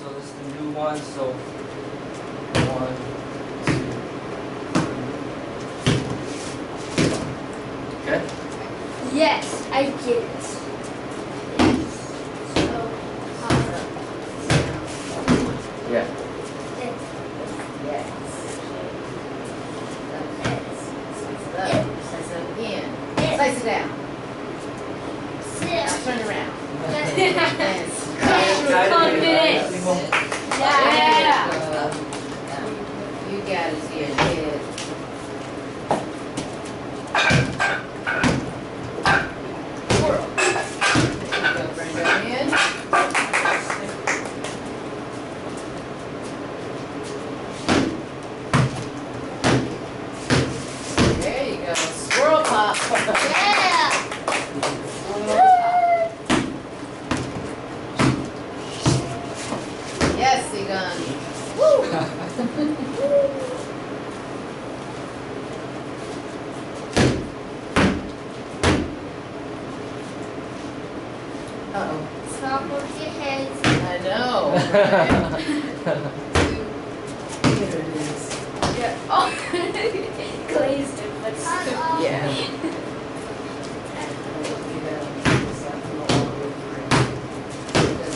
so this is the new one, so one, two, three. Okay? Yes, I get it. Yes. So, uh, Yeah. Yes. Yeah. Say it again. yes. Place it down. Now Sit. turn around. Confidence. Yeah. You got it here, head. Twirl. There you go, Brenda, in. There you go, swirl pop. Yeah. Yes, Egon. Uh-oh, Top of your head. I know. Here it is. Yeah. Oh. Glazed it, but still. Yeah.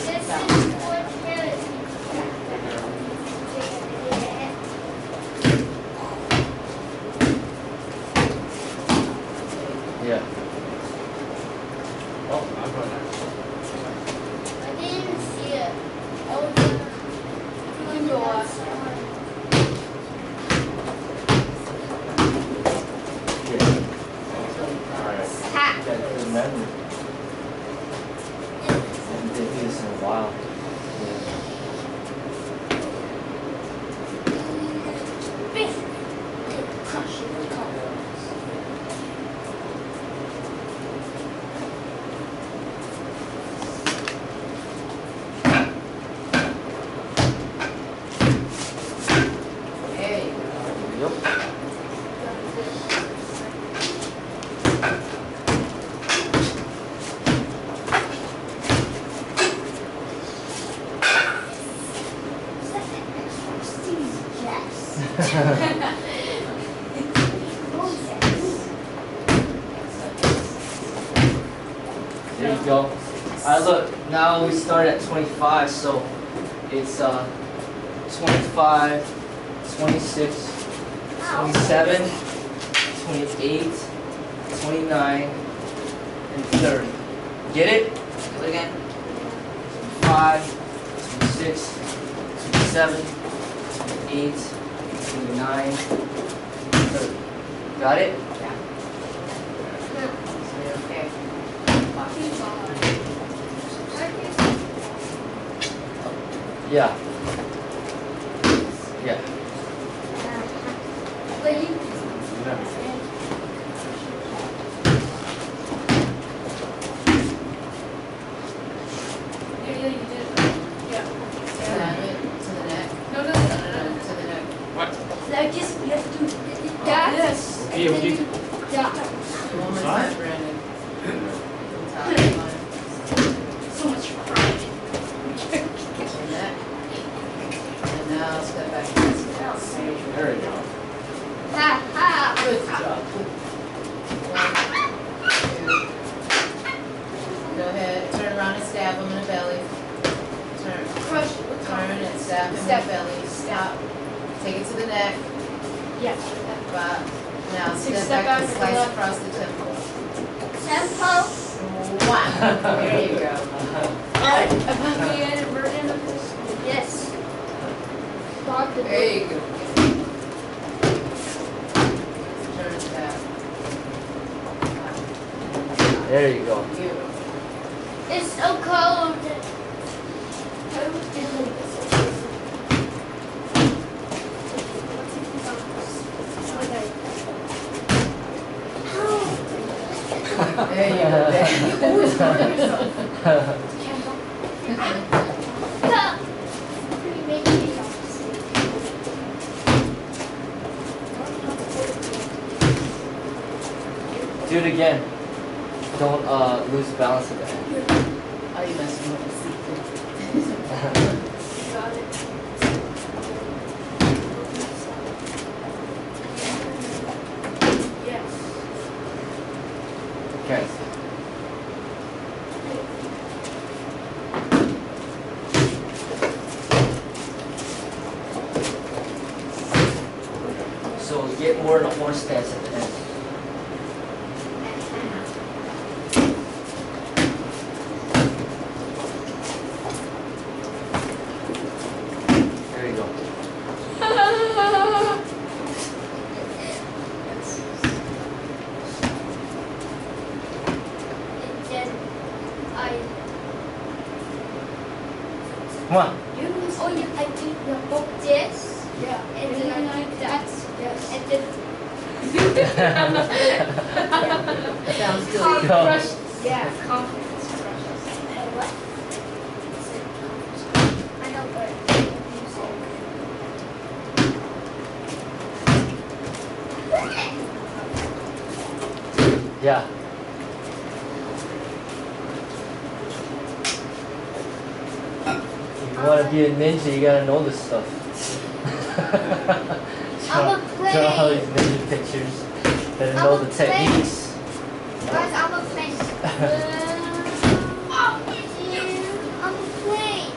This is what carrots. Yeah. Oh, I'm I didn't see it. I was doing the outside. Yeah. Alright. Ha. Got good memory. Haven't did this in a while. Big. Crush it. Crush There you go. Yep. Yes. There you go. Alright, look, now we start at 25, so it's uh 25, 26, 27, 28, 29, and 30. Get it again. 25, 26, 27, 28, 29, 30. Got it? So you're okay. Yeah. Yeah. But you Yeah, yeah, you did. Yeah. Slam it to the neck. No, no, no, no, no. To the neck. like just you have to do that. Yes. Okay, okay. That. One more Sorry? time, Brandon. From top of the line. So much pride. And that. And now step back. There you go. There we go. Ha ha. Good job. One, two. Go ahead, turn around and stab him in the belly. Turn, Crush it. turn and stab him in Stab. the belly. Stop. Take it to the neck. Yes. Five. Now Six step step back and back slice left. across the temple. Tempo. Wow. There you go. Alright. About the end version of this. Yes. Start the There you go. Turn and stab. There you go. Beautiful. It's so cold. Do it again don't uh, lose balance of it. Oh, you must Okay. So get more in a horse stance at the end. Come on. do. Oh yeah, I do the book this. Yeah. And then I do that. Yes. And then Sounds good. Calm Go. crush. Yeah, confidence crushes. What? I know what Yeah. If you want to be a ninja, you gotta know this stuff. I'm a Draw- Draw all these ninja pictures. Better I'm know the play. techniques. Guys, I'm a plane. I'm a plane.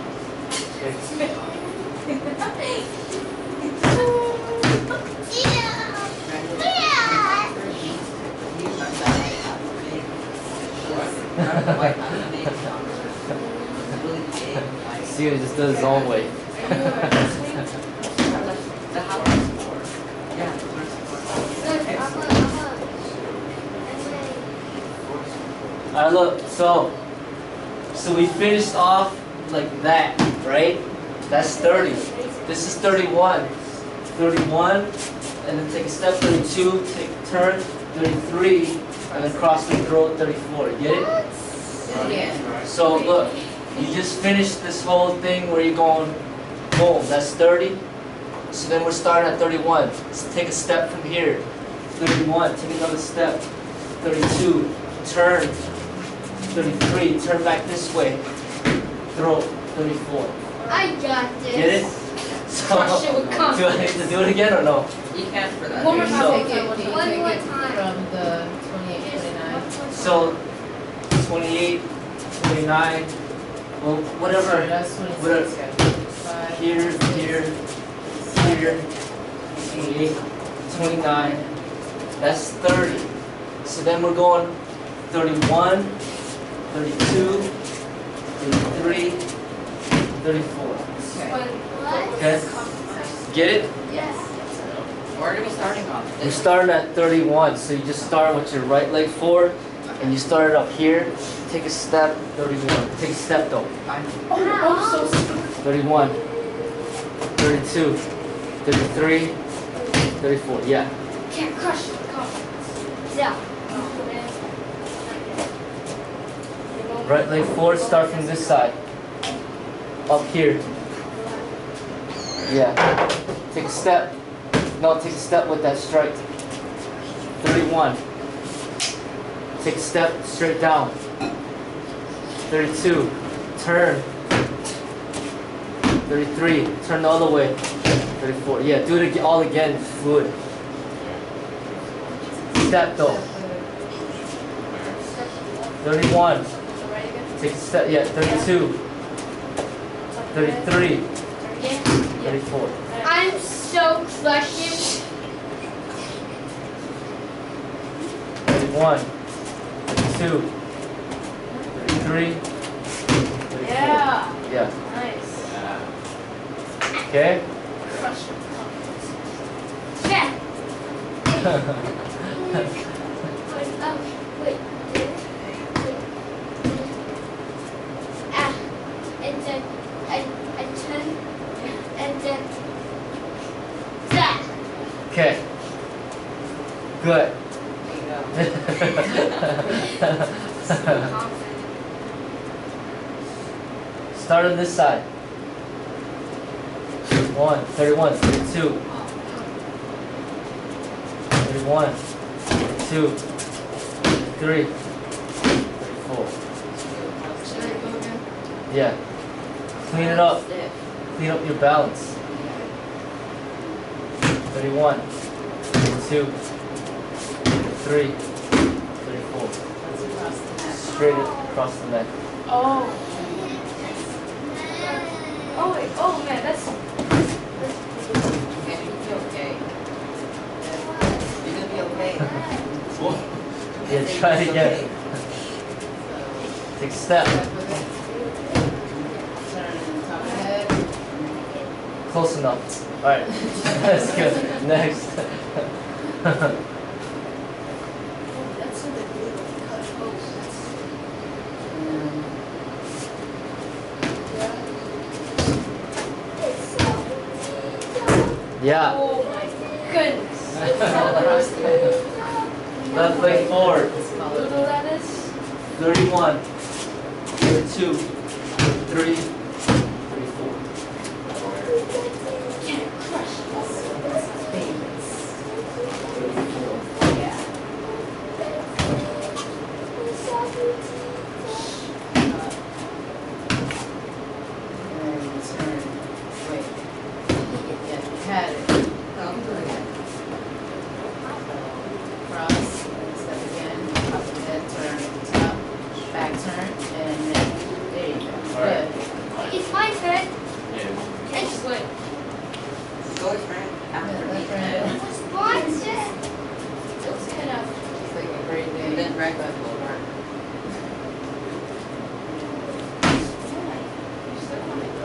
See, he just does his own way. Alright, look, so, so we finished off like that, right? That's 30. This is 31. 31, and then take a step, 32, take a turn, 33, and then cross the throat, 34. You get it? Yeah. So look, you just finished this whole thing where you're going, boom, that's 30. So then we're starting at 31. So take a step from here. 31, take another step. 32, turn. 33, turn back this way. Throw, 34. I got this. Get it? So, Crush it with do I need to do it again or no? You can for that. One more Can you So- take it, One more time. from the twenty-eight, twenty-nine? So, 28, 29, well, whatever. That's twenty-six, Whatever. Five, Here, six, here, here, 28, 29, that's 30. So then we're going 31, 32, 33, 34. What? Okay? Get it? Yes. Where are we starting off? You're starting at 31, so you just start with your right leg forward, and you start it up here. Take a step, 31. Take a step though. I'm oh, oh, I'm so stupid. 31, 32, 33, 34. Yeah. Can't crush it with confidence. Yeah. Oh, right leg forward, start from this side. Up here. Yeah. Take a step. No, take a step with that strike. 31. Take a step straight down. 32. Turn. 33. Turn all the other way. 34. Yeah, do it all again. Fluid. Step though. 31. Take a step. Yeah, 32. 33. 34. I'm so crushing. 31, 32, 33, 34. Yeah. Yeah. Nice. Okay? Crush it with confidence. Yeah. Oh, wait. Ah, and then I, I turn, and then that. Okay. Good. Start on this side. One, 31, 32. 31, 32, 33, 34. Yeah. Clean it up. Clean up your balance. 31, 32, 33, 34. Straight across the neck. Oh. Oh, wait. Oh, man, that's... Yeah, you'll be okay. You're gonna be okay. What? Yeah, try it again. Take a step. Close enough. Alright. that's good. Next. yeah. Oh my goodness. across the head. Left leg forward. Let's follow Little it. that is. 31. 32. 33. 34. Can't crush Favorites. 34. Yeah. And then turn, wait. Yeah, you had it. I'm doing it. Cross, and step again, top of the head, turn, top, back turn, and then, there you go. Alright. Good. It's my turn. Yeah. It's Wait. Go friend. After me. Left hand. it's my turn. It's kind of. It's like a great day. And then right back over.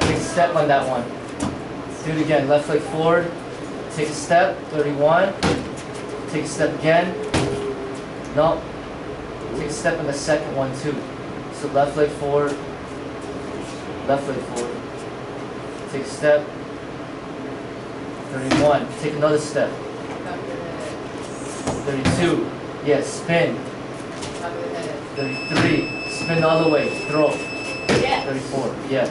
Take a step on that one. Do it again. Left leg forward. Take a step. 31. Take a step again. No. Take a step on the second one too. So left leg forward. Left leg forward. Take a step. 31. Take another step. Top of the head. 32. Yes, spin. Top of the head. 33. Spin all the way. Throw. Yeah. 34. Yeah.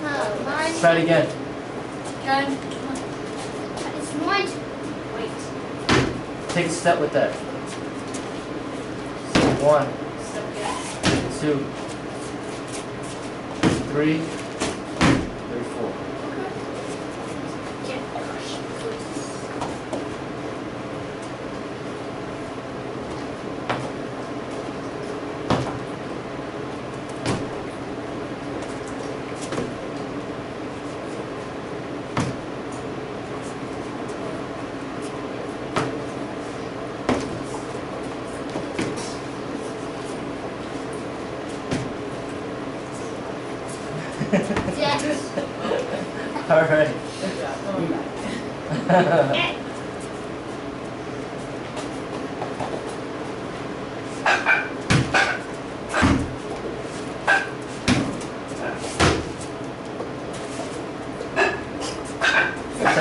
Oh. Try it again. It's mine. Wait. Take a step with that. One, Step again. Two, three, thirty-four. Can't crush. Yes. All right. Good job,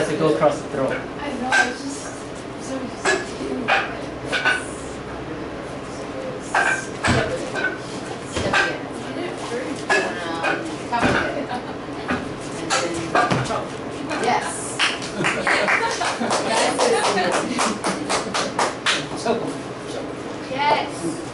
to go across the throat. I know, I was just so used to doing that. Step again. You did it very Turn on top of the head. And then, yes. Yes.